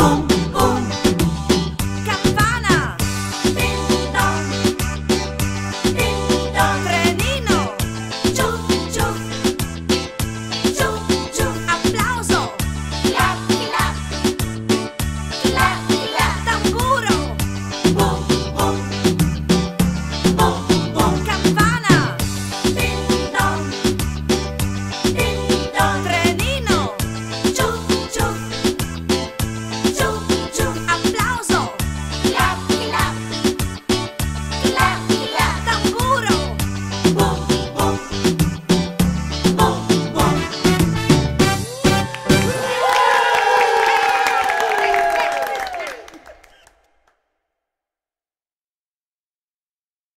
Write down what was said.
boom, boom.